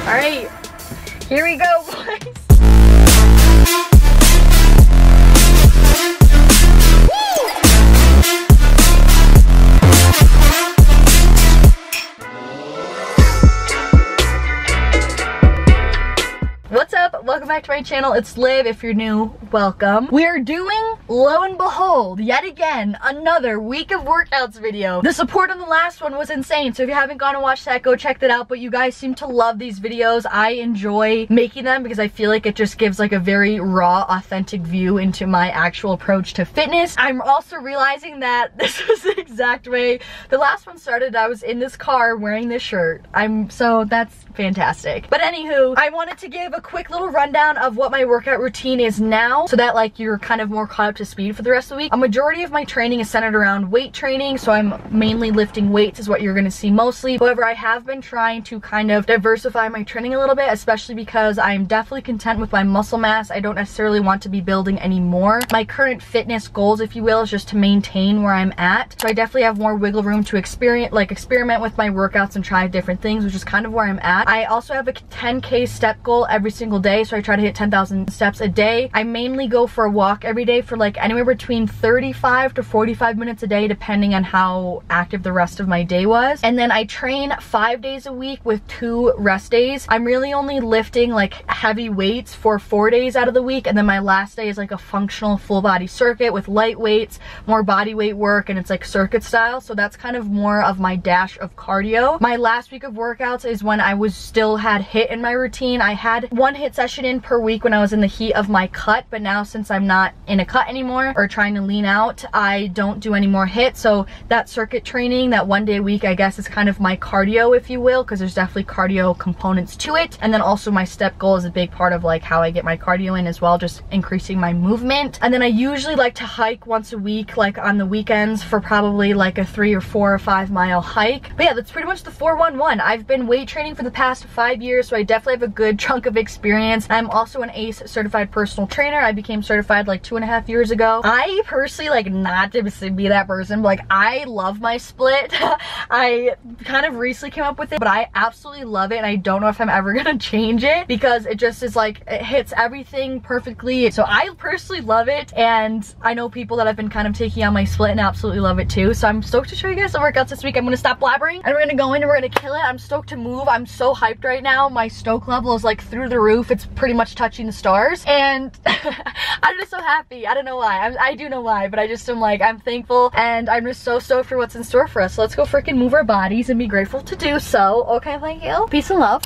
All right, here we go, boys. Back to my channel. It's Liv. If you're new, welcome. We're doing, lo and behold, yet again, another week of workouts video. The support on the last one was insane, so if you haven't gone and watched that, go check that out. But you guys seem to love these videos. I enjoy making them because I feel like it just gives like a very raw, authentic view into my actual approach to fitness. I'm also realizing that this was the exact way the last one started. I was in this car wearing this shirt. I'm so that's fantastic. But anywho, I wanted to give a quick little rundown of what my workout routine is now so that like you're kind of more caught up to speed for the rest of the week. A majority of my training is centered around weight training, so I'm mainly lifting weights is what you're gonna see mostly. However, I have been trying to kind of diversify my training a little bit, especially because I'm definitely content with my muscle mass. I don't necessarily want to be building any more. My current fitness goals, if you will, is just to maintain where I'm at. So I definitely have more wiggle room to experience, like experiment with my workouts and try different things, which is kind of where I'm at. I also have a 10K step goal every single day, so I try to hit 10,000 steps a day. I mainly go for a walk every day for like anywhere between 35 to 45 minutes a day, depending on how active the rest of my day was. And then I train five days a week with two rest days. I'm really only lifting like heavy weights for four days out of the week, and then my last day is like a functional full body circuit with light weights, more body weight work, and it's like circuit style. So that's kind of more of my dash of cardio. My last week of workouts is when I was still had HIIT in my routine. I had one HIIT session in per week when I was in the heat of my cut, but now since I'm not in a cut anymore or trying to lean out, I don't do any more HIIT. So that circuit training, that one day a week, I guess is kind of my cardio, if you will, because there's definitely cardio components to it. And then also my step goal is a big part of like how I get my cardio in as well, just increasing my movement. And then I usually like to hike once a week, like on the weekends for probably like a three or four or five mile hike. But yeah, that's pretty much the 411. I've been weight training for the past five years, so I definitely have a good chunk of experience. I'm also an ACE certified personal trainer. I became certified like two and a half years ago. I personally like not to be that person, but like I love my split. I kind of recently came up with it, but I absolutely love it and I don't know if I'm ever gonna change it because it just is like, it hits everything perfectly. So I personally love it and I know people that have been kind of taking on my split and absolutely love it too. So I'm stoked to show you guys the workouts this week. I'm gonna stop blabbering and we're gonna go in and we're gonna kill it. I'm stoked to move. I'm so hyped right now. My stoke level is like through the roof. It's pretty much touching the stars and I'm just so happy. I don't know why. I'm, I do know why, but I just am like, I'm thankful and I'm just so stoked for what's in store for us. So let's go freaking move our bodies and be grateful to do so. Okay, thank you. Peace and love.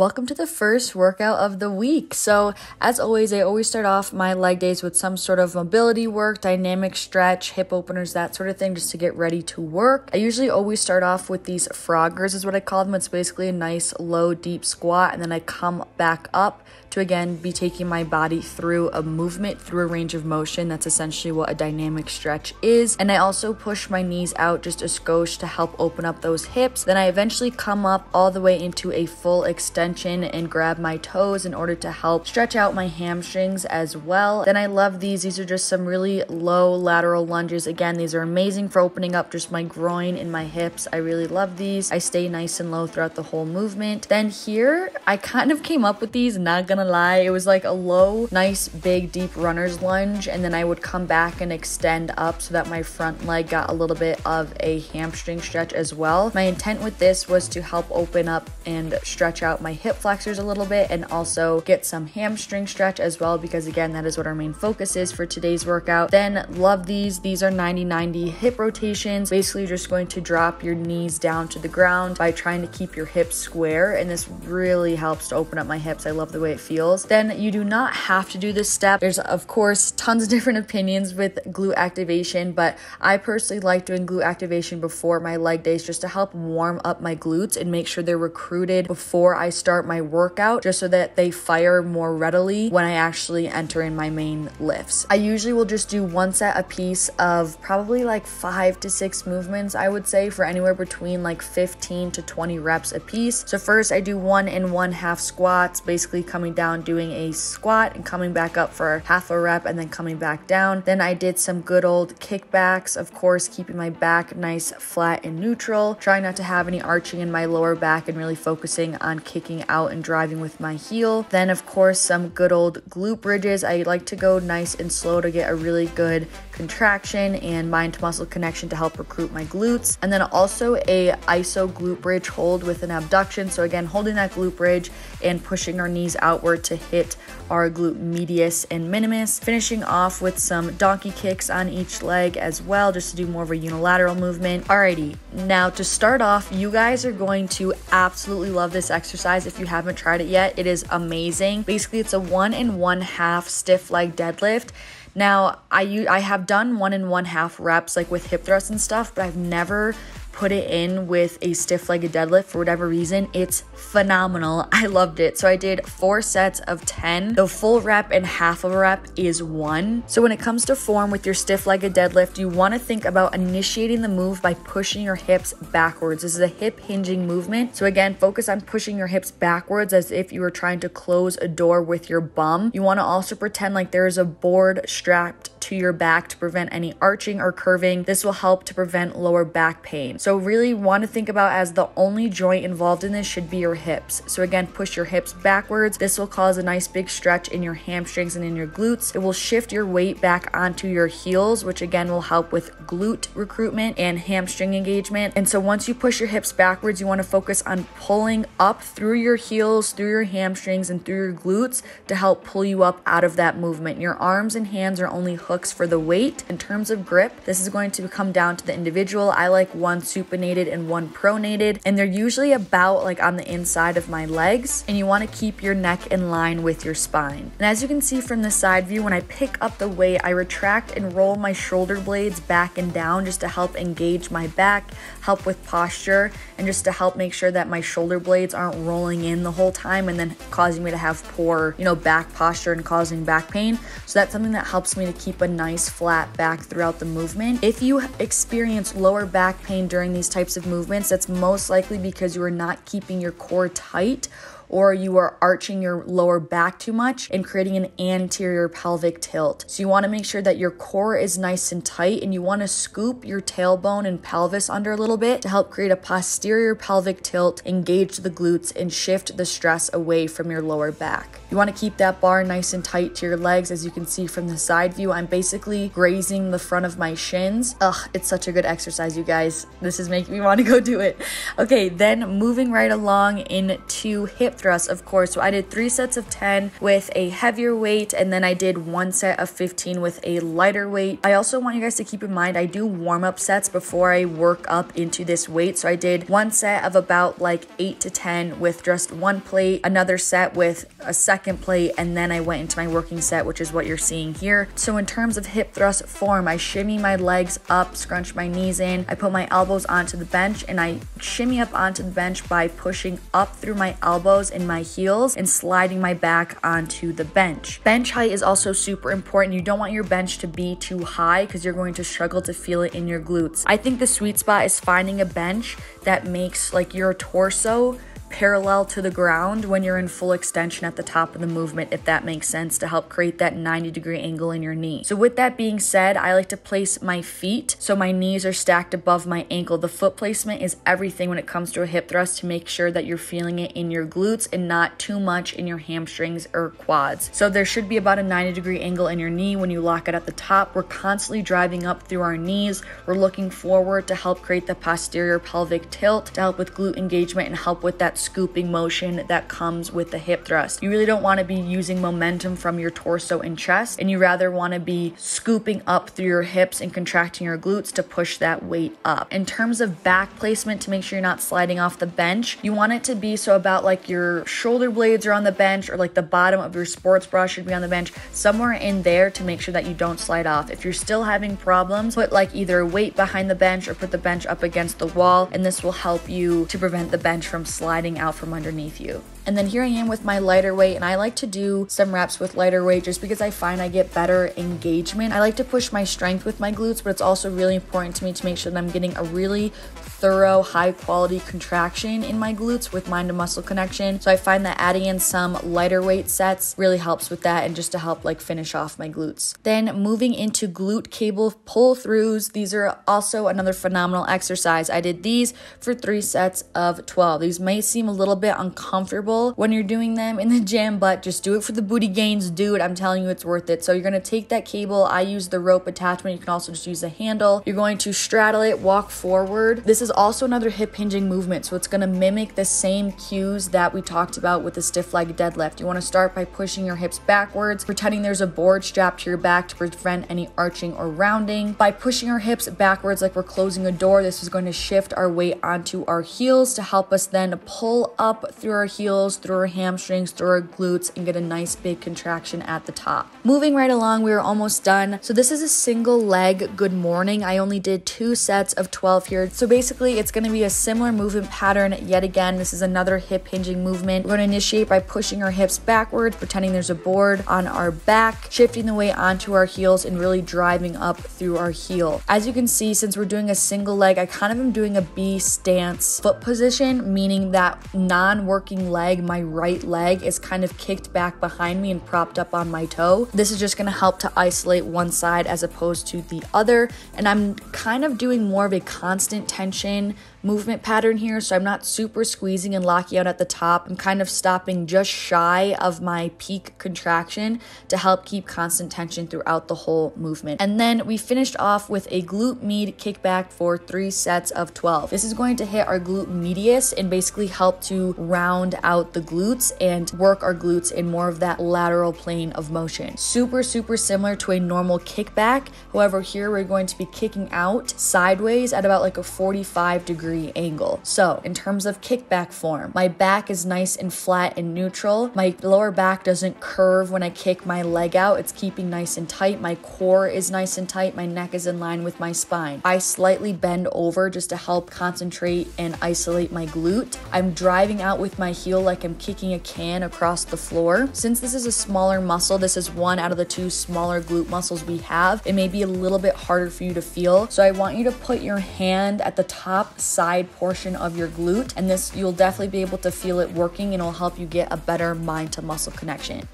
Welcome to the first workout of the week. So, as always, I always start off my leg days with some sort of mobility work, dynamic stretch, hip openers, that sort of thing, just to get ready to work. I usually always start off with these froggers, is what I call them. It's basically a nice, low, deep squat, and then I come back up to again be taking my body through a movement, through a range of motion. That's essentially what a dynamic stretch is. And I also push my knees out just a skosh to help open up those hips. Then I eventually come up all the way into a full extension and grab my toes in order to help stretch out my hamstrings as well. Then I love these. These are just some really low lateral lunges. Again, these are amazing for opening up just my groin and my hips. I really love these. I stay nice and low throughout the whole movement. Then here, I kind of came up with these, not gonna lie. It was like a low, nice, big, deep runner's lunge, and then I would come back and extend up so that my front leg got a little bit of a hamstring stretch as well. My intent with this was to help open up and stretch out my hip flexors a little bit and also get some hamstring stretch as well because again, that is what our main focus is for today's workout. Then love these. These are 90-90 hip rotations. Basically, just going to drop your knees down to the ground by trying to keep your hips square, and this really helps to open up my hips. I love the way it feels. Then you do not have to do this step. There's of course tons of different opinions with glute activation, but I personally like doing glute activation before my leg days just to help warm up my glutes and make sure they're recruited before I start my workout just so that they fire more readily when I actually enter in my main lifts. I usually will just do one set a piece of probably like five to six movements, I would say, for anywhere between like 15 to 20 reps a piece. So first I do one and one half squats, basically coming down, doing a squat and coming back up for half a rep and then coming back down. Then I did some good old kickbacks, of course, keeping my back nice, flat, and neutral, trying not to have any arching in my lower back and really focusing on kicking out and driving with my heel. Then, of course, some good old glute bridges. I like to go nice and slow to get a really good contraction and mind to muscle connection to help recruit my glutes. And then also a iso glute bridge hold with an abduction. So again, holding that glute bridge and pushing our knees outward to hit our glute medius and minimus. Finishing off with some donkey kicks on each leg as well, just to do more of a unilateral movement. Alrighty, now to start off, you guys are going to absolutely love this exercise if you haven't tried it yet. It is amazing. Basically, it's a one and one half stiff leg deadlift. Now, I I have done one and one half reps like with hip thrusts and stuff, but I've never put it in with a stiff legged deadlift for whatever reason. It's phenomenal. I loved it. So I did four sets of 10. The full rep and half of a rep is one. So when it comes to form with your stiff legged deadlift, you want to think about initiating the move by pushing your hips backwards. This is a hip hinging movement. So again, focus on pushing your hips backwards as if you were trying to close a door with your bum. You want to also pretend like there is a board strapped to your back to prevent any arching or curving. This will help to prevent lower back pain. So really want to think about as the only joint involved in this should be your hips. So again, push your hips backwards. This will cause a nice big stretch in your hamstrings and in your glutes. It will shift your weight back onto your heels, which again will help with glute recruitment and hamstring engagement. And so once you push your hips backwards, you want to focus on pulling up through your heels, through your hamstrings, and through your glutes to help pull you up out of that movement. Your arms and hands are only hooks for the weight. In terms of grip, this is going to come down to the individual. I like one supinated and one pronated, and they're usually about like on the inside of my legs. And you want to keep your neck in line with your spine. And as you can see from the side view, when I pick up the weight, I retract and roll my shoulder blades back and down just to help engage my back, help with posture, and just to help make sure that my shoulder blades aren't rolling in the whole time and then causing me to have poor, you know, back posture and causing back pain. So that's something that helps me to keep a nice flat back throughout the movement. If you experience lower back pain during these types of movements, that's most likely because you are not keeping your core tight or you are arching your lower back too much and creating an anterior pelvic tilt. So you want to make sure that your core is nice and tight and you want to scoop your tailbone and pelvis under a little bit to help create a posterior pelvic tilt, engage the glutes, and shift the stress away from your lower back. You want to keep that bar nice and tight to your legs. As you can see from the side view, I'm basically grazing the front of my shins. Ugh, it's such a good exercise, you guys. This is making me want to go do it. Okay, then moving right along into hip thrusts, of course. So I did three sets of 10 with a heavier weight, and then I did one set of 15 with a lighter weight. I also want you guys to keep in mind I do warm up sets before I work up into this weight. So I did one set of about like 8 to 10 with just one plate, another set with a second plate, and then I went into my working set, which is what you're seeing here. So in terms of hip thrust form, I shimmy my legs up, scrunch my knees in, I put my elbows onto the bench, and I shimmy up onto the bench by pushing up through my elbows in my heels and sliding my back onto the bench. Bench height is also super important. You don't want your bench to be too high because you're going to struggle to feel it in your glutes. I think the sweet spot is finding a bench that makes like your torso parallel to the ground when you're in full extension at the top of the movement, if that makes sense, to help create that 90 degree angle in your knee. So, with that being said, I like to place my feet so my knees are stacked above my ankle. The foot placement is everything when it comes to a hip thrust to make sure that you're feeling it in your glutes and not too much in your hamstrings or quads. So, there should be about a 90 degree angle in your knee when you lock it at the top. We're constantly driving up through our knees. We're looking forward to help create the posterior pelvic tilt to help with glute engagement and help with that scooping motion that comes with the hip thrust. You really don't want to be using momentum from your torso and chest, and you rather want to be scooping up through your hips and contracting your glutes to push that weight up. In terms of back placement, to make sure you're not sliding off the bench, you want it to be so about like your shoulder blades are on the bench or like the bottom of your sports bra should be on the bench, somewhere in there to make sure that you don't slide off. If you're still having problems, put like either weight behind the bench or put the bench up against the wall, and this will help you to prevent the bench from sliding out from underneath you. And then here I am with my lighter weight and I like to do some reps with lighter weight just because I find I get better engagement. I like to push my strength with my glutes, but it's also really important to me to make sure that I'm getting a really thorough, high quality contraction in my glutes with mind to muscle connection. So I find that adding in some lighter weight sets really helps with that and just to help like finish off my glutes. Then moving into glute cable pull throughs. These are also another phenomenal exercise. I did these for three sets of 12. These may seem a little bit uncomfortable when you're doing them in the gym, but just do it for the booty gains. dude. I'm telling you, it's worth it. So you're to take that cable. I use the rope attachment. You can also just use a handle. You're going to straddle it, walk forward. This is is also another hip hinging movement. So it's gonna mimic the same cues that we talked about with the stiff leg deadlift. You wanna start by pushing your hips backwards, pretending there's a board strapped to your back to prevent any arching or rounding. By pushing our hips backwards like we're closing a door, this is going to shift our weight onto our heels to help us then pull up through our heels, through our hamstrings, through our glutes, and get a nice big contraction at the top. Moving right along, we are almost done. So this is a single leg good morning. I only did two sets of 12 here. So basically it's going to be a similar movement pattern yet again. This is another hip hinging movement. We're to initiate by pushing our hips backwards, pretending there's a board on our back, shifting the weight onto our heels and really driving up through our heel. As you can see, since we're doing a single leg, I kind of am doing a B stance foot position, meaning that non-working leg, my right leg is kind of kicked back behind me and propped up on my toe. This is just going to help to isolate one side as opposed to the other. And I'm kind of doing more of a constant tension movement pattern here. So I'm not super squeezing and locking out at the top. I'm kind of stopping just shy of my peak contraction to help keep constant tension throughout the whole movement. And then we finished off with a glute med kickback for three sets of 12. This is going to hit our glute medius and basically help to round out the glutes and work our glutes in more of that lateral plane of motion. Super, super similar to a normal kickback. However, here we're going to be kicking out sideways at about like a 45 45 degree angle. So in terms of kickback form, my back is nice and flat and neutral. My lower back doesn't curve when I kick my leg out. It's keeping nice and tight. My core is nice and tight. My neck is in line with my spine. I slightly bend over just to help concentrate and isolate my glute. I'm driving out with my heel like I'm kicking a can across the floor. Since this is a smaller muscle, this is one out of the two smaller glute muscles we have. It may be a little bit harder for you to feel. So I want you to put your hand at the top top side portion of your glute. And this, you'll definitely be able to feel it working and it'll help you get a better mind to muscle connection.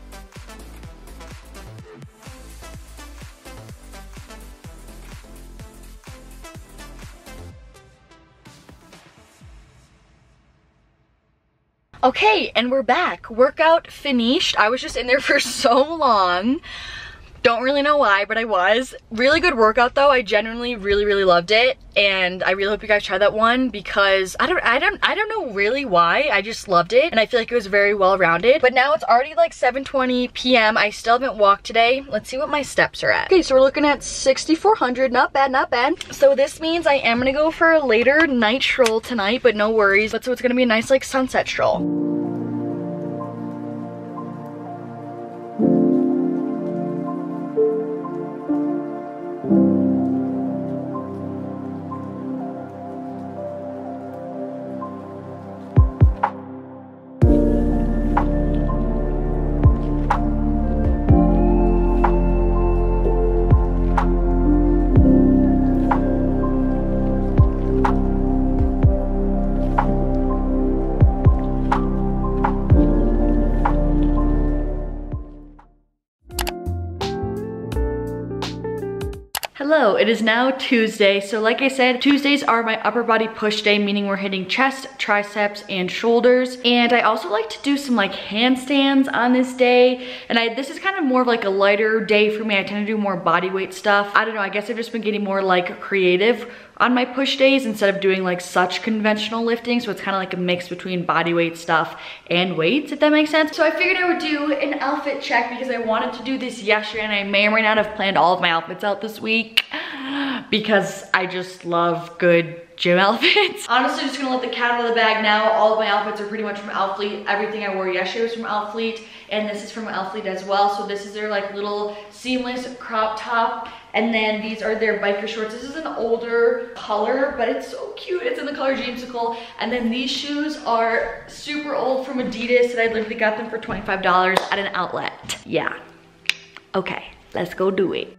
Okay, and we're back. Workout finished. I was just in there for so long. Don't really know why, but I was. Really good workout though. I genuinely really, really loved it. And I really hope you guys try that one because I don't, I don't, I don't know really why. I just loved it. And I feel like it was very well rounded. But now it's already like 7.20 p.m. I still haven't walked today. Let's see what my steps are at. Okay, so we're looking at 6,400. Not bad, not bad. So this means I am gonna go for a later night stroll tonight, but no worries. But so it's gonna be a nice like sunset stroll. It is now Tuesday. So like I said, Tuesdays are my upper body push day, meaning we're hitting chest, triceps, and shoulders. And I also like to do some like handstands on this day. And I this is kind of more of like a lighter day for me. I tend to do more body weight stuff. I don't know, I guess I've just been getting more like creative on my push days instead of doing like such conventional lifting. So it's kind of like a mix between body weight stuff and weights, if that makes sense. So I figured I would do an outfit check because I wanted to do this yesterday and I may or may not have planned all of my outfits out this week. because I just love good gym outfits. Honestly, just gonna let the cat out of the bag now. All of my outfits are pretty much from Alphalete. Everything I wore yesterday was from Alphalete, and this is from Alphalete as well. So this is their like little seamless crop top. And then these are their biker shorts. This is an older color, but it's so cute. It's in the color Dreamsicle. And then these shoes are super old from Adidas, and I literally got them for $25 at an outlet. Yeah. Okay, let's go do it.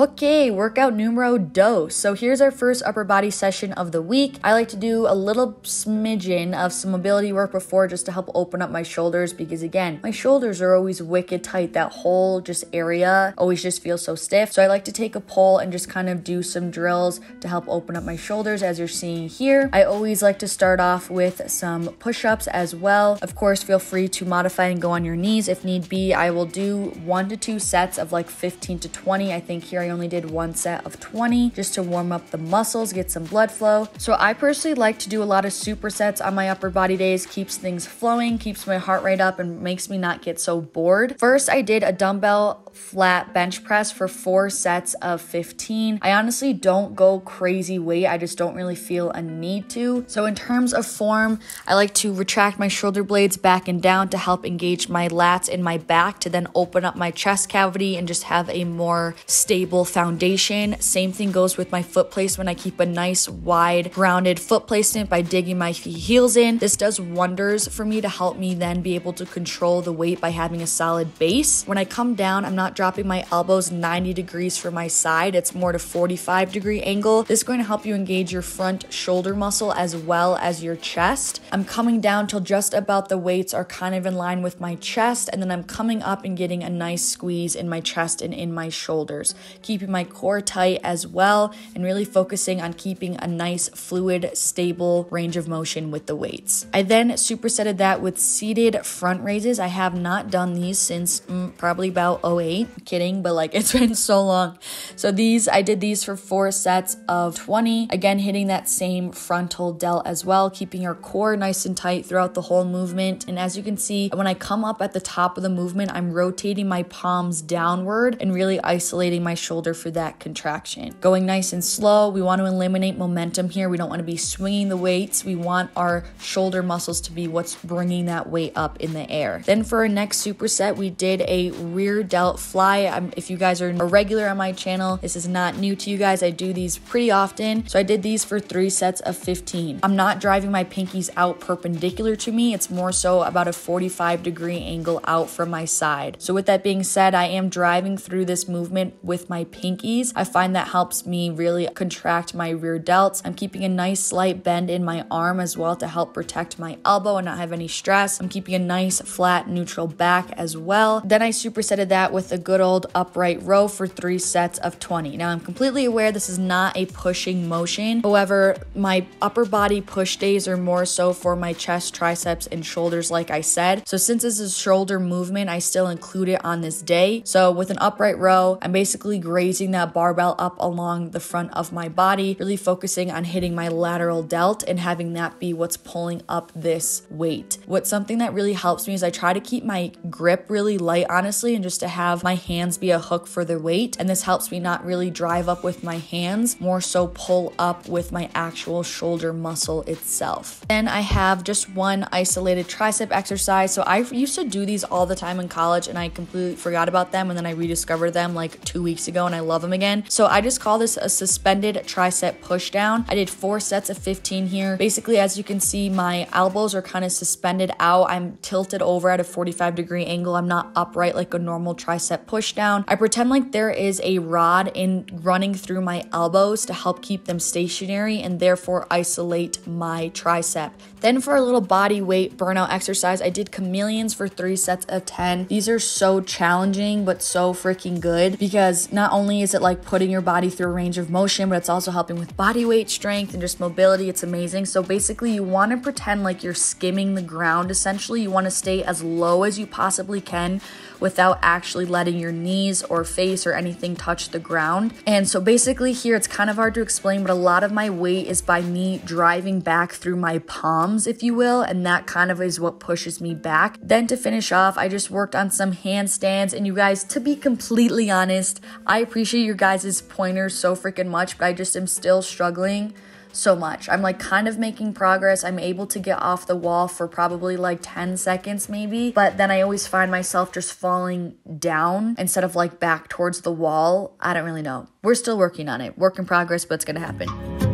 Okay, workout numero dos. So here's our first upper body session of the week. I like to do a little smidgen of some mobility work before just to help open up my shoulders because again, my shoulders are always wicked tight. That whole just area always just feels so stiff. So I like to take a pull and just kind of do some drills to help open up my shoulders as you're seeing here. I always like to start off with some push-ups as well. Of course, feel free to modify and go on your knees if need be. I will do one to two sets of like 15 to 20. I think here I only did one set of 20 just to warm up the muscles, get some blood flow. So I personally like to do a lot of supersets on my upper body days, keeps things flowing, keeps my heart rate up, and makes me not get so bored. First, I did a dumbbell flat bench press for four sets of 15. I honestly don't go crazy weight, I just don't really feel a need to. So, in terms of form, I like to retract my shoulder blades back and down to help engage my lats and my back to then open up my chest cavity and just have a more stable foundation. Same thing goes with my foot placement. When I keep a nice wide grounded foot placement by digging my heels in. This does wonders for me to help me then be able to control the weight by having a solid base. When I come down, I'm not dropping my elbows 90 degrees from my side. It's more to 45 degree angle. This is going to help you engage your front shoulder muscle as well as your chest. I'm coming down till just about the weights are kind of in line with my chest and then I'm coming up and getting a nice squeeze in my chest and in my shoulders. Keep keeping my core tight as well, and really focusing on keeping a nice, fluid, stable range of motion with the weights. I then supersetted that with seated front raises. I have not done these since mm, probably about 08. Kidding, but like it's been so long. So these, I did these for four sets of 20. Again, hitting that same frontal delt as well, keeping your core nice and tight throughout the whole movement. And as you can see, when I come up at the top of the movement, I'm rotating my palms downward and really isolating my shoulder shoulder for that contraction. Going nice and slow, we want to eliminate momentum here. We don't want to be swinging the weights. We want our shoulder muscles to be what's bringing that weight up in the air. Then for our next superset, we did a rear delt fly. I'm, if you guys are a regular on my channel, this is not new to you guys. I do these pretty often. So I did these for three sets of 15. I'm not driving my pinkies out perpendicular to me. It's more so about a 45 degree angle out from my side. So with that being said, I am driving through this movement with my pinkies. I find that helps me really contract my rear delts. I'm keeping a nice slight bend in my arm as well to help protect my elbow and not have any stress. I'm keeping a nice flat neutral back as well. Then I supersetted that with a good old upright row for three sets of 20. Now I'm completely aware this is not a pushing motion. However, my upper body push days are more so for my chest, triceps, and shoulders, like I said. So since this is shoulder movement, I still include it on this day. So with an upright row, I'm basically raising that barbell up along the front of my body, really focusing on hitting my lateral delt and having that be what's pulling up this weight. What's something that really helps me is I try to keep my grip really light, honestly, and just to have my hands be a hook for the weight. And this helps me not really drive up with my hands, more so pull up with my actual shoulder muscle itself. Then I have just one isolated tricep exercise. So I used to do these all the time in college and I completely forgot about them and then I rediscovered them like two weeks ago and I love them again. So I just call this a suspended tricep push down. I did four sets of 15 here. Basically, as you can see, my elbows are kind of suspended out. I'm tilted over at a 45 degree angle. I'm not upright like a normal tricep push down. I pretend like there is a rod in running through my elbows to help keep them stationary and therefore isolate my tricep. Then for a little body weight burnout exercise, I did chameleons for three sets of 10. These are so challenging, but so freaking good because not only is it like putting your body through a range of motion, but it's also helping with body weight strength and just mobility. It's amazing. So basically, you want to pretend like you're skimming the ground essentially. You want to stay as low as you possibly can without actually letting your knees or face or anything touch the ground. And so basically, here it's kind of hard to explain, but a lot of my weight is by me driving back through my palms, if you will, and that kind of is what pushes me back. Then to finish off, I just worked on some handstands, and you guys, to be completely honest, I appreciate your guys' pointers so freaking much, but I just am still struggling so much. I'm like kind of making progress. I'm able to get off the wall for probably like 10 seconds maybe, but then I always find myself just falling down instead of like back towards the wall. I don't really know. We're still working on it. Work in progress, but it's gonna happen.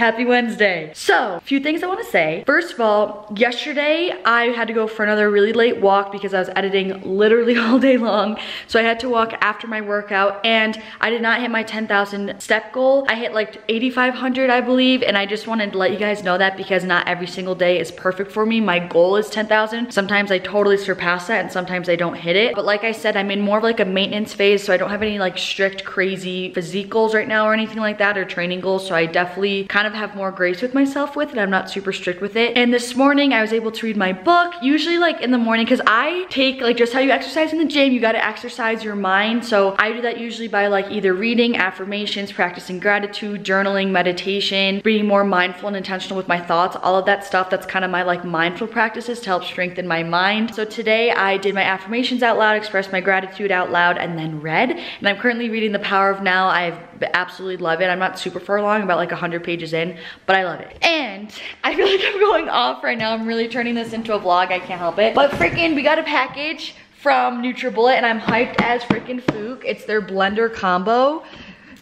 Happy Wednesday. So, a few things I wanna say. First of all, yesterday I had to go for another really late walk because I was editing literally all day long. So I had to walk after my workout and I did not hit my 10,000 step goal. I hit like 8,500 I believe and I just wanted to let you guys know that because not every single day is perfect for me. My goal is 10,000. Sometimes I totally surpass that and sometimes I don't hit it. But like I said, I'm in more of like a maintenance phase so I don't have any like strict crazy physique goals right now or anything like that or training goals. So I definitely kind of have more grace with myself with it. I'm not super strict with it. And this morning I was able to read my book, usually like in the morning, because I take like just how you exercise in the gym, you gotta exercise your mind. So I do that usually by like either reading affirmations, practicing gratitude, journaling, meditation, being more mindful and intentional with my thoughts, all of that stuff. That's kind of my like mindful practices to help strengthen my mind. So today I did my affirmations out loud, expressed my gratitude out loud, and then read. And I'm currently reading The Power of Now. I've absolutely love it. I'm not super far along, about like 100 pages in, but I love it. And I feel like I'm going off right now. I'm really turning this into a vlog. I can't help it. But freaking, we got a package from NutriBullet and I'm hyped as freaking fook. It's their blender combo.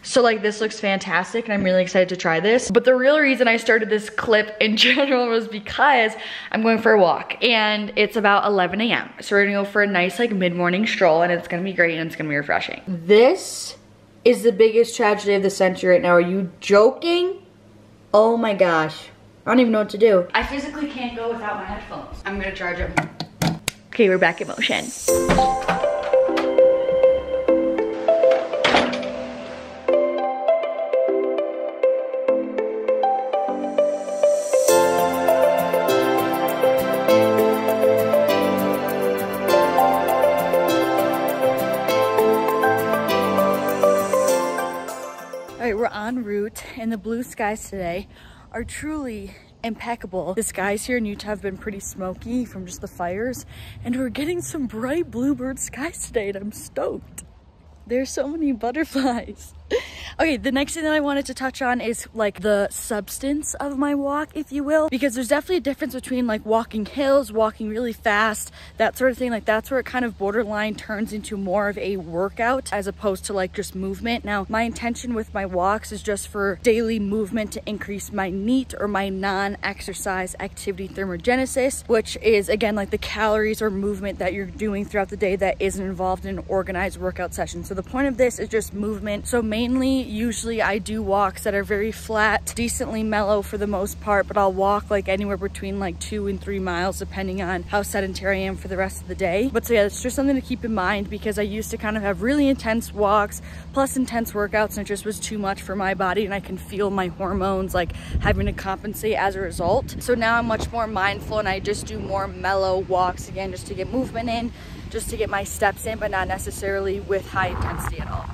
So like this looks fantastic and I'm really excited to try this. But the real reason I started this clip in general was because I'm going for a walk and it's about 11 a.m. So we're gonna go for a nice like mid-morning stroll and it's gonna be great and it's gonna be refreshing. This is the biggest tragedy of the century right now. Are you joking? Oh my gosh. I don't even know what to do. I physically can't go without my headphones. I'm gonna charge them. Okay, we're back in motion. En route and the blue skies today are truly impeccable. The skies here in Utah have been pretty smoky from just the fires and we're getting some bright bluebird skies today and I'm stoked. There's so many butterflies. okay, the next thing that I wanted to touch on is like the substance of my walk, if you will, because there's definitely a difference between like walking hills, walking really fast, that sort of thing. Like that's where it kind of borderline turns into more of a workout as opposed to like just movement. Now, my intention with my walks is just for daily movement to increase my NEAT or my non-exercise activity thermogenesis, which is again like the calories or movement that you're doing throughout the day that isn't involved in an organized workout session. So the point of this is just movement. So mainly, usually I do walks that are very flat, decently mellow for the most part, but I'll walk like anywhere between like two and three miles depending on how sedentary I am for the rest of the day. But so yeah, it's just something to keep in mind because I used to kind of have really intense walks plus intense workouts and it just was too much for my body and I can feel my hormones like having to compensate as a result. So now I'm much more mindful and I just do more mellow walks again just to get movement in just to get my steps in, but not necessarily with high intensity at all.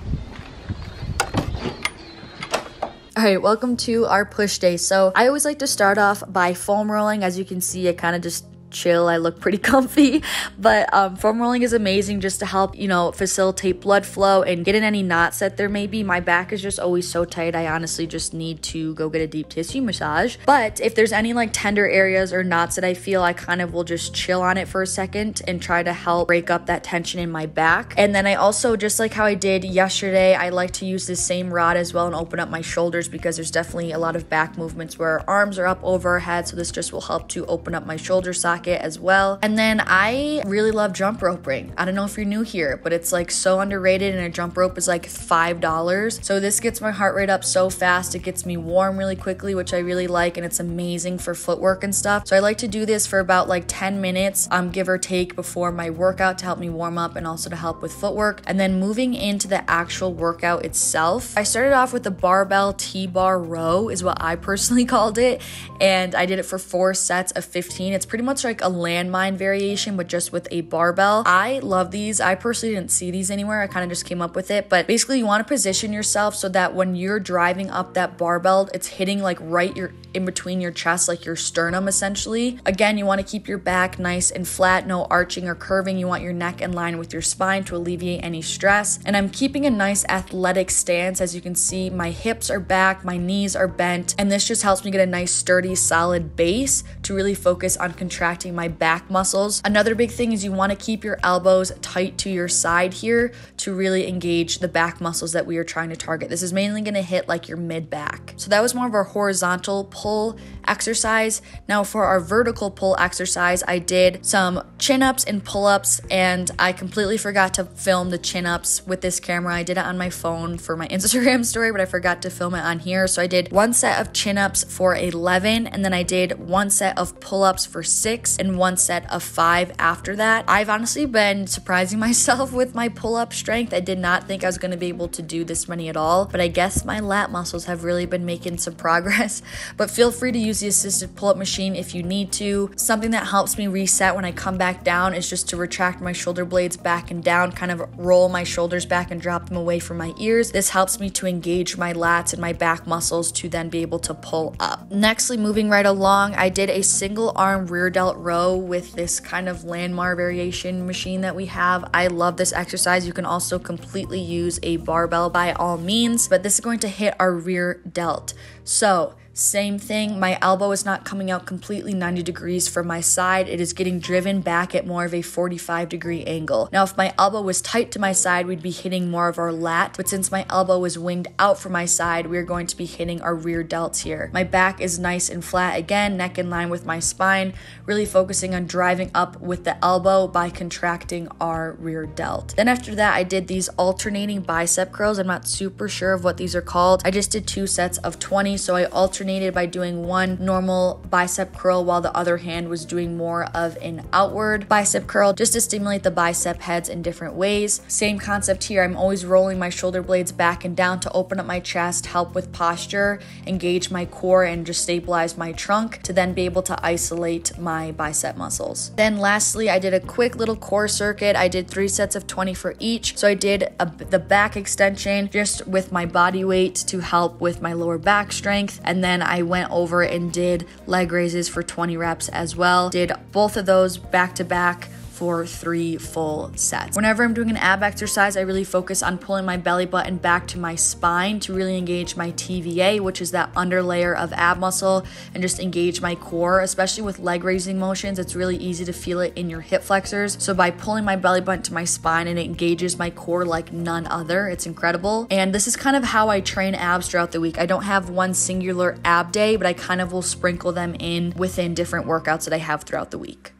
All right, welcome to our push day. So I always like to start off by foam rolling. As you can see, I kind of just chill. I look pretty comfy, but um, foam rolling is amazing just to help, you know, facilitate blood flow and get in any knots that there may be. My back is just always so tight. I honestly just need to go get a deep tissue massage. But if there's any like tender areas or knots that I feel, I kind of will just chill on it for a second and try to help break up that tension in my back. And then I also, just like how I did yesterday, I like to use the same rod as well and open up my shoulders because there's definitely a lot of back movements where arms are up over our head. So this just will help to open up my shoulder socket jacket as well. And then I really love jump roping. I don't know if you're new here, but it's like so underrated and a jump rope is like $5. So this gets my heart rate up so fast. It gets me warm really quickly, which I really like and it's amazing for footwork and stuff. So I like to do this for about like 10 minutes, um, give or take before my workout to help me warm up and also to help with footwork. And then moving into the actual workout itself, I started off with the barbell T-bar row is what I personally called it. And I did it for four sets of 15. It's pretty much like a landmine variation, but just with a barbell. I love these. I personally didn't see these anywhere. I kind of just came up with it. But basically you want to position yourself so that when you're driving up that barbell, it's hitting like right your in between your chest, like your sternum essentially. Again, you want to keep your back nice and flat, no arching or curving. You want your neck in line with your spine to alleviate any stress. And I'm keeping a nice athletic stance. As you can see, my hips are back, my knees are bent, and this just helps me get a nice sturdy, solid base to really focus on contracting my back muscles. Another big thing is you want to keep your elbows tight to your side here to really engage the back muscles that we are trying to target. This is mainly going to hit like your mid back. So that was more of our horizontal pull exercise. Now, for our vertical pull exercise, I did some chin ups and pull ups, and I completely forgot to film the chin ups with this camera. I did it on my phone for my Instagram story, but I forgot to film it on here. So I did one set of chin ups for 11, and then I did one set of pull ups for six, and one set of five after that. I've honestly been surprising myself with my pull up strength. I did not think I was going to be able to do this many at all, but I guess my lat muscles have really been making some progress. But feel free to use the assisted pull up machine if you need to. Something that helps me reset when I come back down is just to retract my shoulder blades back and down, kind of roll my shoulders back and drop them away from my ears. This helps me to engage my lats and my back muscles to then be able to pull up. Nextly, moving right along, I did a single arm rear delt row with this kind of landmine variation machine that we have. I love this exercise. You can also completely use a barbell by all means, but this is going to hit our rear delt. So, same thing, my elbow is not coming out completely 90 degrees from my side. It is getting driven back at more of a 45 degree angle. Now, if my elbow was tight to my side, we'd be hitting more of our lat, but since my elbow was winged out from my side, we're going to be hitting our rear delts here. My back is nice and flat again, neck in line with my spine, really focusing on driving up with the elbow by contracting our rear delt. Then after that, I did these alternating bicep curls. I'm not super sure of what these are called. I just did two sets of 20, so I alternated alternated by doing one normal bicep curl while the other hand was doing more of an outward bicep curl just to stimulate the bicep heads in different ways. Same concept here. I'm always rolling my shoulder blades back and down to open up my chest, help with posture, engage my core, and just stabilize my trunk to then be able to isolate my bicep muscles. Then lastly, I did a quick little core circuit. I did three sets of 20 for each. So I did a, the back extension just with my body weight to help with my lower back strength and then then I went over and did leg raises for 20 reps as well. Did both of those back to back for three full sets. Whenever I'm doing an ab exercise, I really focus on pulling my belly button back to my spine to really engage my TVA, which is that underlayer of ab muscle, and just engage my core, especially with leg raising motions. It's really easy to feel it in your hip flexors. So by pulling my belly button to my spine and it engages my core like none other, it's incredible. And this is kind of how I train abs throughout the week. I don't have one singular ab day, but I kind of will sprinkle them in within different workouts that I have throughout the week.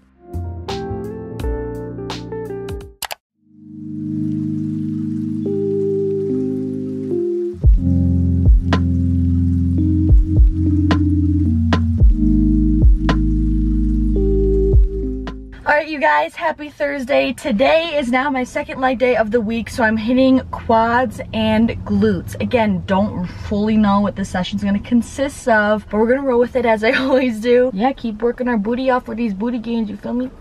You guys, happy Thursday. Today is now my second leg day of the week, so I'm hitting quads and glutes. Again, don't fully know what this session's gonna consist of, but we're gonna roll with it as I always do. Yeah, keep working our booty off with these booty gains, you feel me?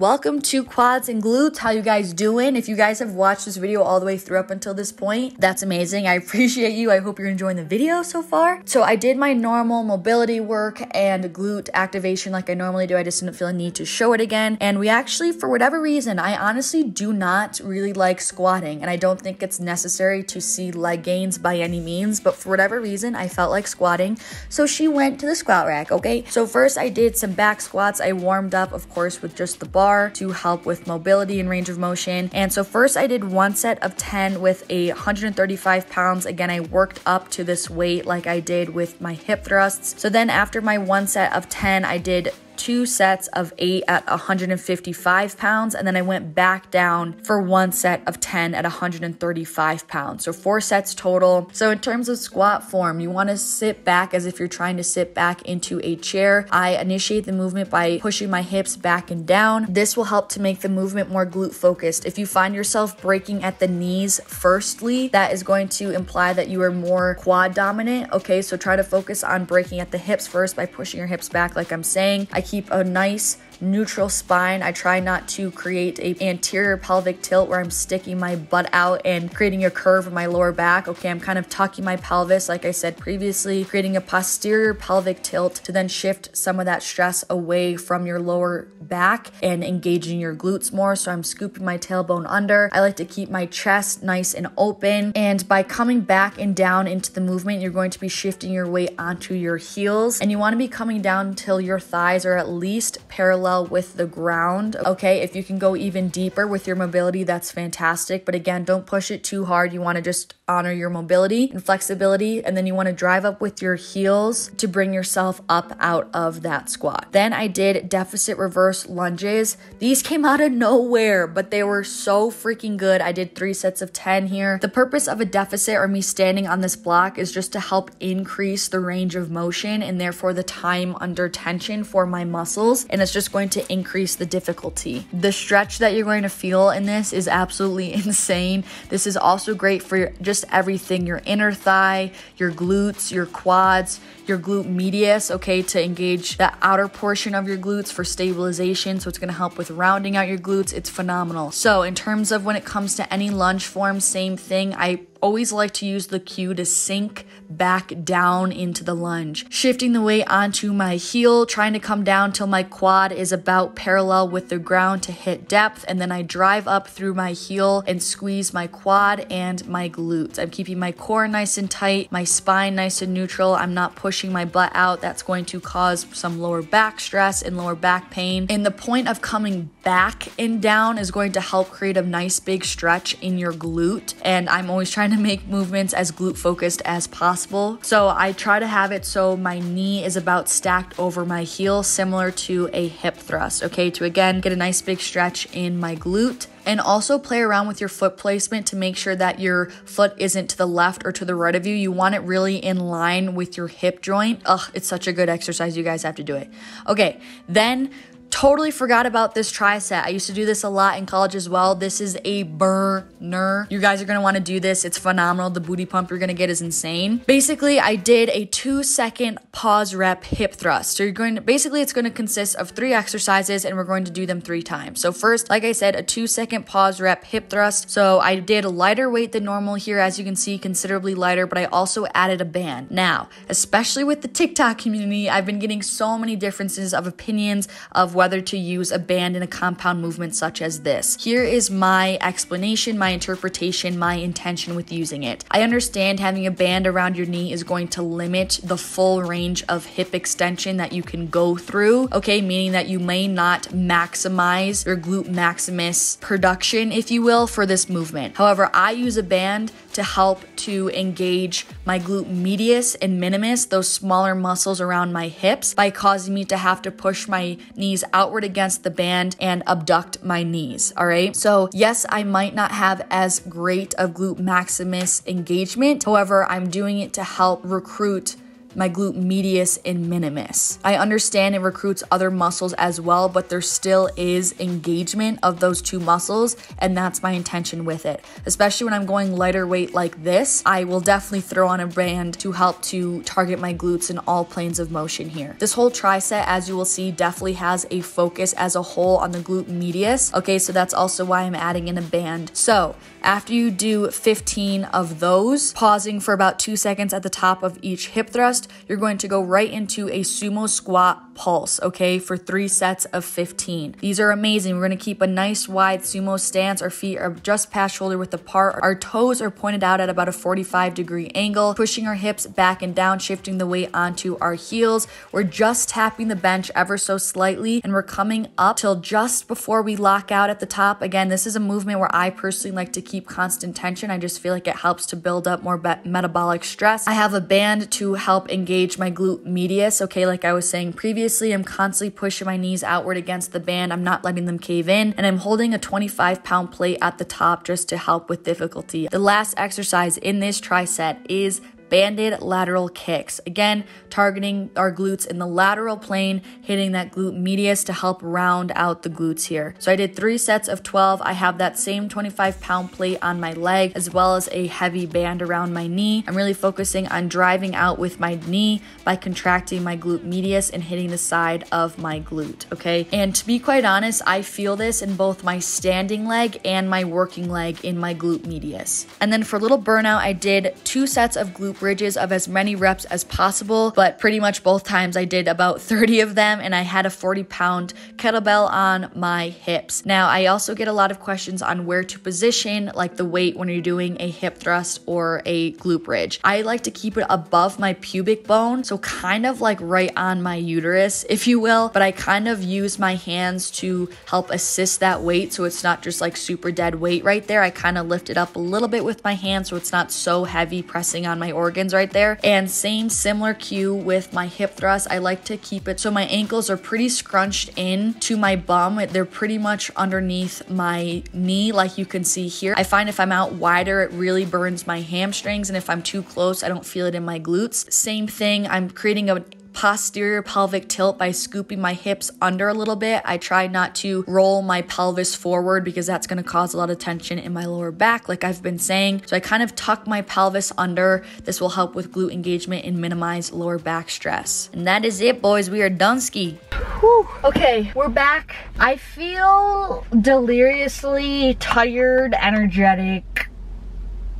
Welcome to Quads and Glutes. How you guys doing? If you guys have watched this video all the way through up until this point, that's amazing. I appreciate you. I hope you're enjoying the video so far. So I did my normal mobility work and glute activation like I normally do. I just didn't feel a need to show it again. And we actually, for whatever reason, I honestly do not really like squatting. And I don't think it's necessary to see leg gains by any means. But for whatever reason, I felt like squatting. So she went to the squat rack, okay? So first I did some back squats. I warmed up, of course, with just the bar bar to help with mobility and range of motion. And so first I did one set of 10 with a 135 pounds. Again, I worked up to this weight like I did with my hip thrusts. So then after my one set of 10, I did two sets of eight at 155 pounds, and then I went back down for one set of 10 at 135 pounds. So four sets total. So in terms of squat form, you want to sit back as if you're trying to sit back into a chair. I initiate the movement by pushing my hips back and down. This will help to make the movement more glute focused. If you find yourself breaking at the knees firstly, that is going to imply that you are more quad dominant. Okay, so try to focus on breaking at the hips first by pushing your hips back like I'm saying. I keep a nice neutral spine. I try not to create a anterior pelvic tilt where I'm sticking my butt out and creating a curve in my lower back. Okay, I'm kind of tucking my pelvis, like I said previously, creating a posterior pelvic tilt to then shift some of that stress away from your lower back and engaging your glutes more. So I'm scooping my tailbone under. I like to keep my chest nice and open. And by coming back and down into the movement, you're going to be shifting your weight onto your heels. And you want to be coming down until your thighs are at least parallel parallel with the ground. Okay, if you can go even deeper with your mobility, that's fantastic. But again, don't push it too hard. You want to just honor your mobility and flexibility. And then you want to drive up with your heels to bring yourself up out of that squat. Then I did deficit reverse lunges. These came out of nowhere, but they were so freaking good. I did three sets of 10 here. The purpose of a deficit or me standing on this block is just to help increase the range of motion and therefore the time under tension for my muscles. And it's just going to increase the difficulty. The stretch that you're going to feel in this is absolutely insane. This is also great for just just everything your inner thigh, your glutes, your quads, your glute medius, okay, to engage the outer portion of your glutes for stabilization. So it's gonna help with rounding out your glutes. It's phenomenal. So, in terms of when it comes to any lunge form, same thing. I always like to use the cue to sink back down into the lunge. Shifting the weight onto my heel, trying to come down till my quad is about parallel with the ground to hit depth. And then I drive up through my heel and squeeze my quad and my glutes. I'm keeping my core nice and tight, my spine nice and neutral. I'm not pushing my butt out. That's going to cause some lower back stress and lower back pain. And the point of coming back and down is going to help create a nice big stretch in your glute. And I'm always trying to make movements as glute focused as possible. So I try to have it so my knee is about stacked over my heel, similar to a hip thrust. Okay, to again get a nice big stretch in my glute. And also play around with your foot placement to make sure that your foot isn't to the left or to the right of you. You want it really in line with your hip joint. Ugh, it's such a good exercise. You guys have to do it. Okay, then Totally forgot about this triset. I used to do this a lot in college as well. This is a burner. You guys are gonna wanna do this. It's phenomenal. The booty pump you're gonna get is insane. Basically, I did a two second pause rep hip thrust. So you're going to, basically it's gonna consist of three exercises and we're going to do them three times. So first, like I said, a two second pause rep hip thrust. So I did a lighter weight than normal here, as you can see, considerably lighter, but I also added a band. Now, especially with the TikTok community, I've been getting so many differences of opinions of whether to use a band in a compound movement such as this. Here is my explanation, my interpretation, my intention with using it. I understand having a band around your knee is going to limit the full range of hip extension that you can go through, okay, meaning that you may not maximize your glute maximus production, if you will, for this movement. However, I use a band to help to engage my glute medius and minimus, those smaller muscles around my hips, by causing me to have to push my knees outward against the band and abduct my knees. All right. So, yes, I might not have as great of glute maximus engagement. However, I'm doing it to help recruit my glute medius and minimus. I understand it recruits other muscles as well, but there still is engagement of those two muscles, and that's my intention with it. Especially when I'm going lighter weight like this, I will definitely throw on a band to help to target my glutes in all planes of motion here. This whole triset, as you will see, definitely has a focus as a whole on the glute medius. Okay, so that's also why I'm adding in a band. So after you do 15 of those, pausing for about two seconds at the top of each hip thrust, you're going to go right into a sumo squat pulse, okay, for three sets of 15. These are amazing. We're going to keep a nice wide sumo stance. Our feet are just past shoulder width apart. Our toes are pointed out at about a 45 degree angle, pushing our hips back and down, shifting the weight onto our heels. We're just tapping the bench ever so slightly, and we're coming up till just before we lock out at the top. Again, this is a movement where I personally like to keep constant tension. I just feel like it helps to build up more metabolic stress. I have a band to help engage my glute medius. Okay, like I was saying previously, I'm constantly pushing my knees outward against the band. I'm not letting them cave in, and I'm holding a 25 pound plate at the top just to help with difficulty. The last exercise in this triset is banded lateral kicks. Again, targeting our glutes in the lateral plane, hitting that glute medius to help round out the glutes here. So I did three sets of 12. I have that same 25 pound plate on my leg as well as a heavy band around my knee. I'm really focusing on driving out with my knee by contracting my glute medius and hitting the side of my glute, okay? And to be quite honest, I feel this in both my standing leg and my working leg in my glute medius. And then for a little burnout, I did two sets of glute bridges of as many reps as possible, but pretty much both times I did about 30 of them and I had a 40 pound kettlebell on my hips. Now, I also get a lot of questions on where to position like the weight when you're doing a hip thrust or a glute bridge. I like to keep it above my pubic bone, so kind of like right on my uterus, if you will, but I kind of use my hands to help assist that weight so it's not just like super dead weight right there. I kind of lift it up a little bit with my hands so it's not so heavy pressing on my organs organs right there. And same similar cue with my hip thrust. I like to keep it so my ankles are pretty scrunched in to my bum. They're pretty much underneath my knee like you can see here. I find if I'm out wider, it really burns my hamstrings. And if I'm too close, I don't feel it in my glutes. Same thing, I'm creating a posterior pelvic tilt by scooping my hips under a little bit. I try not to roll my pelvis forward because that's going to cause a lot of tension in my lower back, like I've been saying. So I kind of tuck my pelvis under. This will help with glute engagement and minimize lower back stress. And that is it, boys. We are done ski. Whew. Okay, we're back. I feel deliriously tired, energetic,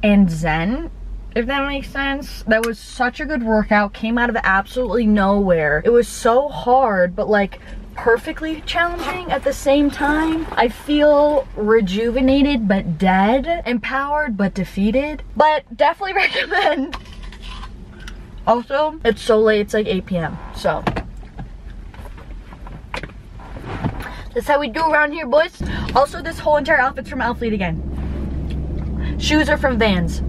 and zen if that makes sense. That was such a good workout, came out of absolutely nowhere. It was so hard, but like perfectly challenging at the same time. I feel rejuvenated but dead, empowered but defeated, but definitely recommend. Also, it's so late, it's like 8 p.m., so. That's how we do around here, boys. Also, this whole entire outfit's from Alphalete again. Shoes are from Vans.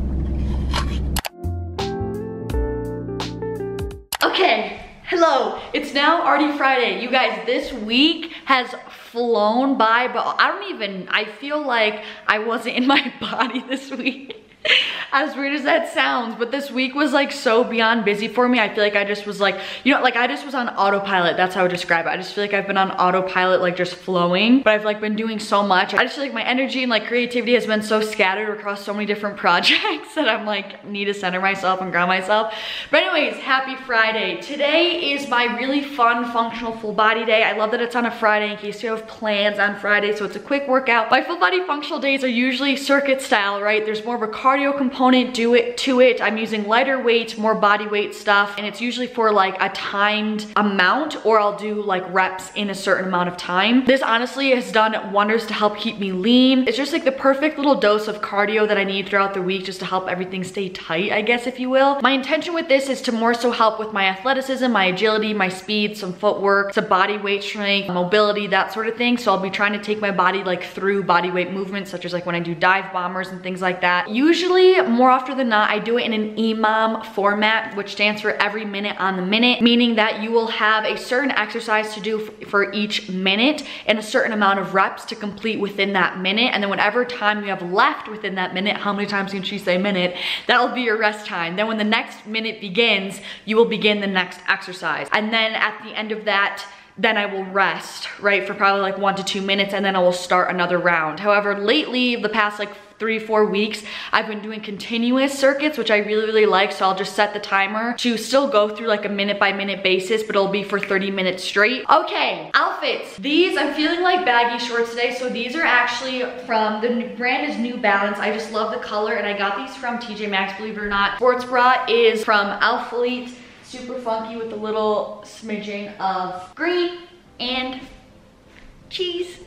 Okay, hello. It's now already Friday. You guys, this week has flown by, but I don't even, I feel like I wasn't in my body this week. As weird as that sounds, but this week was like so beyond busy for me. I feel like I just was like, you know, like I just was on autopilot. That's how I would describe it. I just feel like I've been on autopilot, like just flowing, but I've like been doing so much. I just feel like my energy and like creativity has been so scattered across so many different projects that I'm like, need to center myself and ground myself. But anyways, happy Friday. Today is my really fun, functional full body day. I love that it's on a Friday in case you have plans on Friday. So it's a quick workout. My full body functional days are usually circuit style, right? There's more of a cardio component component do it to it. I'm using lighter weight, more body weight stuff, and it's usually for like a timed amount or I'll do like reps in a certain amount of time. This honestly has done wonders to help keep me lean. It's just like the perfect little dose of cardio that I need throughout the week just to help everything stay tight, I guess, if you will. My intention with this is to more so help with my athleticism, my agility, my speed, some footwork, some body weight strength, mobility, that sort of thing. So I'll be trying to take my body like through body weight movements, such as like when I do dive bombers and things like that. Usually more often than not, I do it in an EMOM format, which stands for every minute on the minute, meaning that you will have a certain exercise to do for each minute and a certain amount of reps to complete within that minute. And then whatever time you have left within that minute, how many times can she say minute? That'll be your rest time. Then when the next minute begins, you will begin the next exercise. And then at the end of that, then I will rest, right, for probably like one to two minutes and then I will start another round. However, lately, the past like three, four weeks, I've been doing continuous circuits, which I really, really like. So I'll just set the timer to still go through like a minute by minute basis, but it'll be for 30 minutes straight. Okay, outfits. These, I'm feeling like baggy shorts today. So these are actually from, the brand is New Balance. I just love the color and I got these from TJ Maxx, believe it or not. Sports bra is from Alphalete super funky with a little smidging of green and cheese.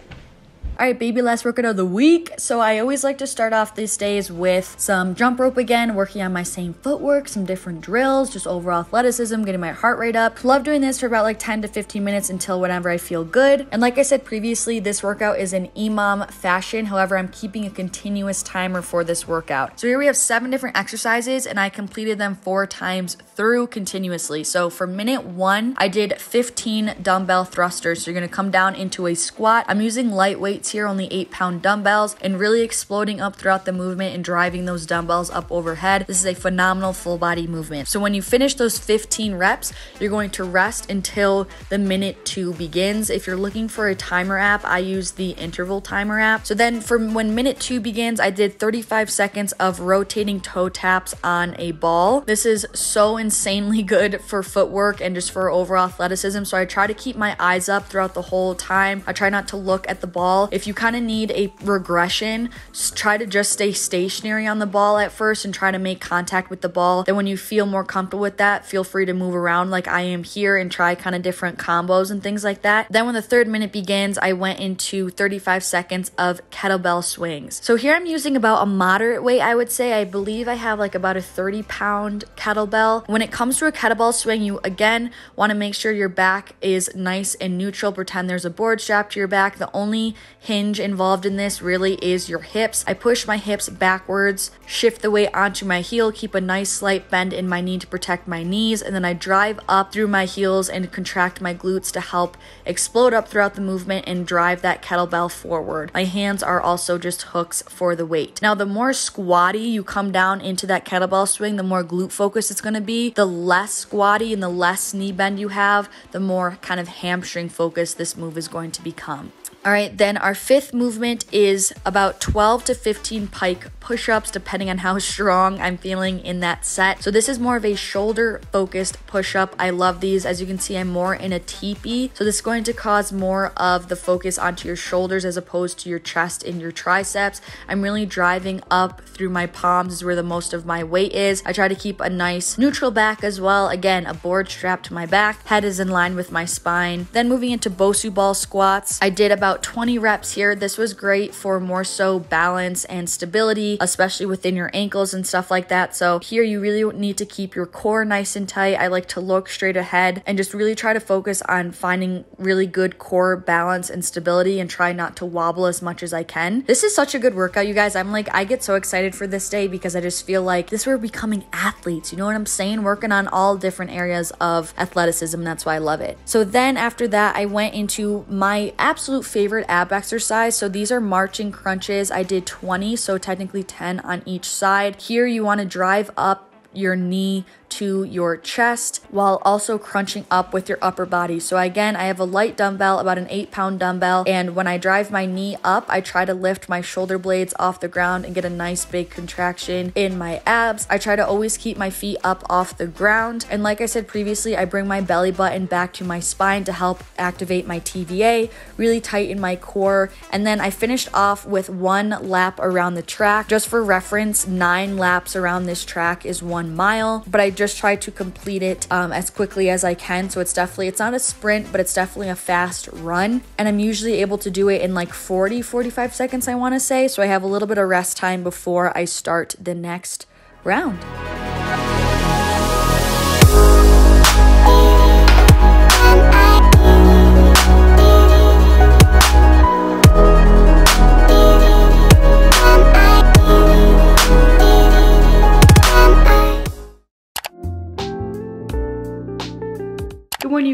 All right, baby, last workout of the week. So I always like to start off these days with some jump rope again, working on my same footwork, some different drills, just overall athleticism, getting my heart rate up. Love doing this for about like 10 to 15 minutes until whenever I feel good. And like I said previously, this workout is in EMOM fashion. However, I'm keeping a continuous timer for this workout. So here we have seven different exercises and I completed them four times through continuously. So for minute one, I did 15 dumbbell thrusters. So you're gonna come down into a squat. I'm using lightweight weights here, only eight pound dumbbells, and really exploding up throughout the movement and driving those dumbbells up overhead. This is a phenomenal full body movement. So when you finish those 15 reps, you're going to rest until the minute two begins. If you're looking for a timer app, I use the interval timer app. So then from when minute two begins, I did 35 seconds of rotating toe taps on a ball. This is so insanely good for footwork and just for overall athleticism. So I try to keep my eyes up throughout the whole time. I try not to look at the ball if you kind of need a regression, try to just stay stationary on the ball at first and try to make contact with the ball. Then when you feel more comfortable with that, feel free to move around like I am here and try kind of different combos and things like that. Then when the third minute begins, I went into 35 seconds of kettlebell swings. So here I'm using about a moderate weight, I would say. I believe I have like about a 30 pound kettlebell. When it comes to a kettlebell swing, you again want to make sure your back is nice and neutral. Pretend there's a board strap to your back. The only hinge involved in this really is your hips. I push my hips backwards, shift the weight onto my heel, keep a nice slight bend in my knee to protect my knees, and then I drive up through my heels and contract my glutes to help explode up throughout the movement and drive that kettlebell forward. My hands are also just hooks for the weight. Now, the more squatty you come down into that kettlebell swing, the more glute focus it's going to be. The less squatty and the less knee bend you have, the more kind of hamstring focus this move is going to become. All right, then our fifth movement is about 12 to 15 pike push ups, depending on how strong I'm feeling in that set. So, this is more of a shoulder focused push up. I love these. As you can see, I'm more in a teepee. So, this is going to cause more of the focus onto your shoulders as opposed to your chest and your triceps. I'm really driving up through my palms, is where the most of my weight is. I try to keep a nice neutral back as well. Again, a board strap to my back, head is in line with my spine. Then, moving into Bosu ball squats, I did about 20 reps here. This was great for more so balance and stability, especially within your ankles and stuff like that. So here you really need to keep your core nice and tight. I like to look straight ahead and just really try to focus on finding really good core balance and stability and try not to wobble as much as I can. This is such a good workout, you guys. I'm like, I get so excited for this day because I just feel like this we're becoming athletes. You know what I'm saying? Working on all different areas of athleticism. That's why I love it. So then after that, I went into my absolute favorite ab exercise. So these are marching crunches. I did 20, so technically 10 on each side. Here you want to drive up your knee to your chest while also crunching up with your upper body. So again, I have a light dumbbell, about an eight pound dumbbell. And when I drive my knee up, I try to lift my shoulder blades off the ground and get a nice big contraction in my abs. I try to always keep my feet up off the ground. And like I said previously, I bring my belly button back to my spine to help activate my TVA, really tighten my core. And then I finished off with one lap around the track. Just for reference, nine laps around this track is one mile, but I just just try to complete it um, as quickly as I can. So it's definitely, it's not a sprint, but it's definitely a fast run. And I'm usually able to do it in like 40, 45 seconds, I wanna say. So I have a little bit of rest time before I start the next round.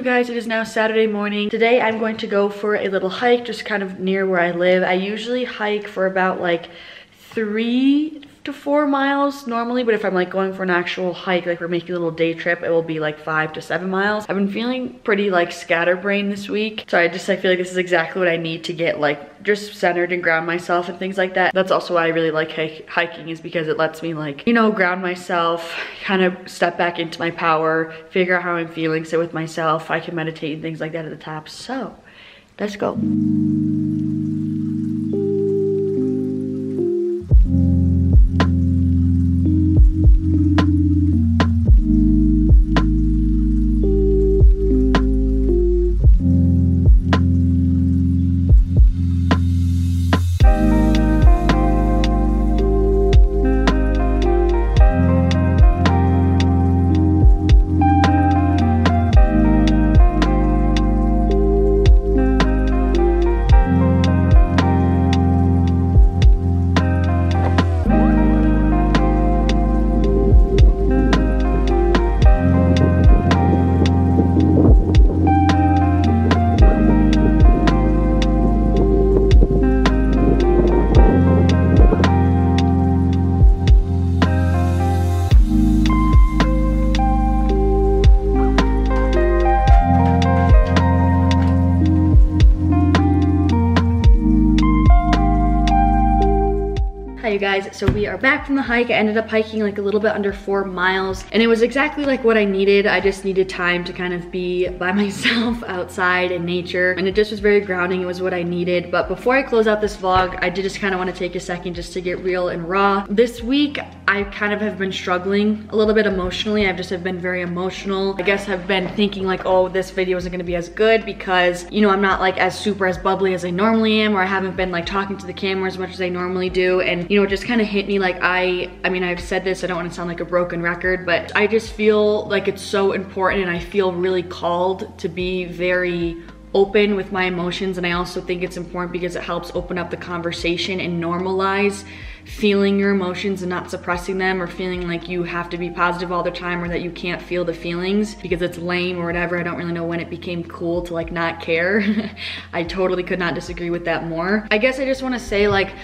You guys it is now saturday morning. Today i'm going to go for a little hike just kind of near where i live. I usually hike for about like three to four miles normally, but if I'm like going for an actual hike, like we're making a little day trip, it will be like five to seven miles. I've been feeling pretty like scatterbrained this week. So I just, I feel like this is exactly what I need to get like just centered and ground myself and things like that. That's also why I really like hiking is because it lets me like, you know, ground myself, kind of step back into my power, figure out how I'm feeling, sit with myself. I can meditate and things like that at the top. So let's go. Guys, so we are back from the hike. I ended up hiking like a little bit under four miles and it was exactly like what I needed. I just needed time to kind of be by myself outside in nature and it just was very grounding. It was what I needed. But before I close out this vlog, I did just kind of want to take a second just to get real and raw. This week, I kind of have been struggling a little bit emotionally. I've just have been very emotional. I guess I've been thinking like, oh, this video isn't gonna be as good because, you know, I'm not like as super as bubbly as I normally am or I haven't been like talking to the camera as much as I normally do. And, you know, just kind of hit me like I, I mean, I've said this, I don't want to sound like a broken record, but I just feel like it's so important and I feel really called to be very open with my emotions and I also think it's important because it helps open up the conversation and normalize feeling your emotions and not suppressing them or feeling like you have to be positive all the time or that you can't feel the feelings because it's lame or whatever. I don't really know when it became cool to like not care. I totally could not disagree with that more. I guess I just want to say like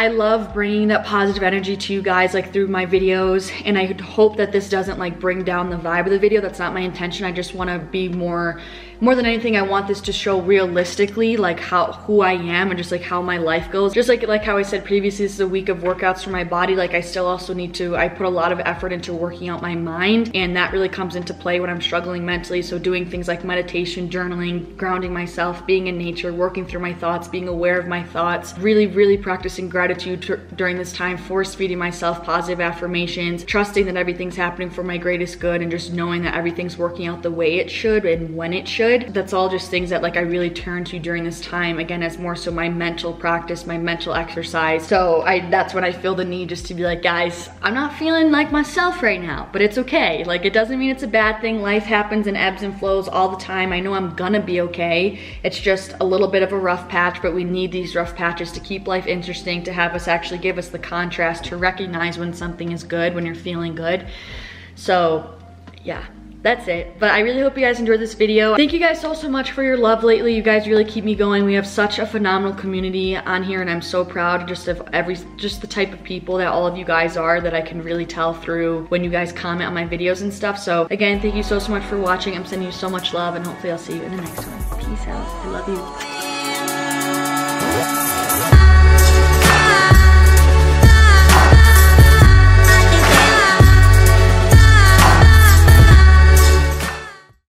I love bringing that positive energy to you guys like through my videos and I hope that this doesn't like bring down the vibe of the video. That's not my intention. I just want to be more more than anything, I want this to show realistically like how who I am and just like how my life goes. Just like like how I said previously, this is a week of workouts for my body. Like I still also need to, I put a lot of effort into working out my mind and that really comes into play when I'm struggling mentally. So doing things like meditation, journaling, grounding myself, being in nature, working through my thoughts, being aware of my thoughts, really, really practicing gratitude during this time, force feeding myself positive affirmations, trusting that everything's happening for my greatest good and just knowing that everything's working out the way it should and when it should good. That's all just things that like I really turn to during this time. Again, as more so my mental practice, my mental exercise. So I that's when I feel the need just to be like, guys, I'm not feeling like myself right now, but it's okay. Like it doesn't mean it's a bad thing. Life happens in ebbs and flows all the time. I know I'm gonna be okay. It's just a little bit of a rough patch, but we need these rough patches to keep life interesting, to have us actually give us the contrast, to recognize when something is good, when you're feeling good. So yeah, that's it. But I really hope you guys enjoyed this video. Thank you guys so, so much for your love lately. You guys really keep me going. We have such a phenomenal community on here and I'm so proud just of every, just the type of people that all of you guys are that I can really tell through when you guys comment on my videos and stuff. So again, thank you so, so much for watching. I'm sending you so much love and hopefully I'll see you in the next one. Peace out. I love you.